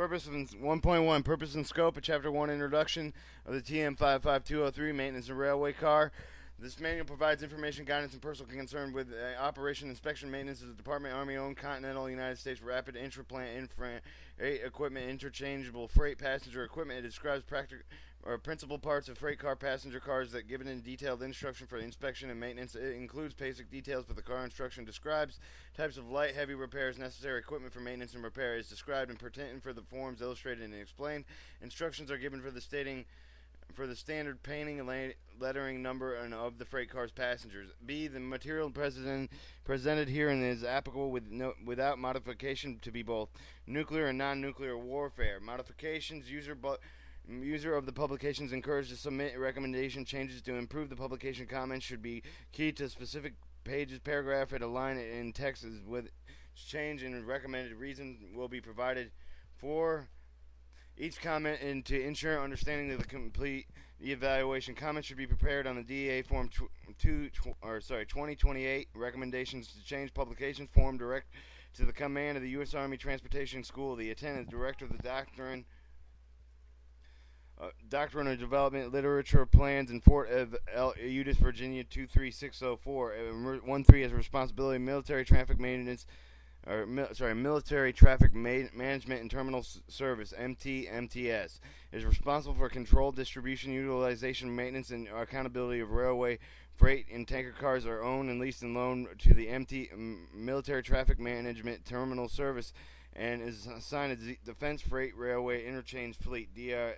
Purpose and 1.1 Purpose and Scope of Chapter 1 Introduction of the TM 55203 Maintenance and Railway Car. This manual provides information, guidance, and personal concern with uh, operation, inspection, maintenance of the Department Army owned Continental United States Rapid Intraplant Infra equipment, interchangeable freight passenger equipment. It describes practical or principal parts of freight car passenger cars that given in detailed instruction for the inspection and maintenance. It includes basic details for the car instruction, describes types of light, heavy repairs, necessary equipment for maintenance and repair is described and pertinent for the forms illustrated and explained. Instructions are given for the stating for the standard painting lettering number and of the freight car's passengers. B. The material president presented herein is applicable with no, without modification to be both nuclear and non-nuclear warfare. Modifications user user of the publications encouraged to submit recommendation changes to improve the publication comments should be key to specific pages paragraph and a line in text with change and recommended reason will be provided for each comment and to ensure understanding of the complete the evaluation. Comments should be prepared on the DA Form tw- two tw- or sorry 2028 recommendations to change publication form direct to the command of the U.S. Army Transportation School. The attendant director of the doctrine. Uh, Doctrine of Development Literature Plans in Fort Ev- El- Virginia 23604. Uh, 13 has responsibility military traffic maintenance or sorry, Military Traffic Ma- Management and Terminal S- Service (MT-MTS) is responsible for control, distribution, utilization, maintenance, and accountability of railway freight and tanker cars are owned and leased and loaned to the MT Military Traffic Management Terminal Service and is assigned to the Defense Freight Railway Interchange Fleet (DFRIF).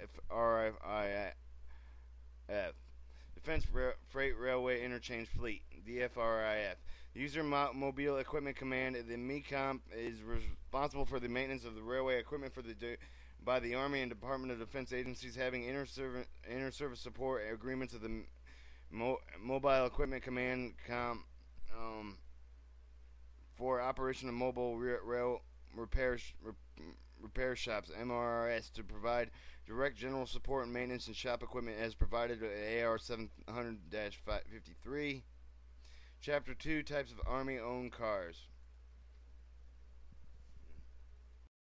Defense Ra- Freight Railway Interchange Fleet (DFRIF). User Mo- Mobile Equipment Command, the MECOM, is responsible for the maintenance of the railway equipment for the de- by the Army and Department of Defense agencies having inter-service, support agreements of the Mo- Mobile Equipment Command com, um, for operation of mobile ra- rail repair, repair shops (MRRS) to provide direct general support and maintenance and shop equipment as provided to AR 700-53. Chapter 2 Types of Army owned cars.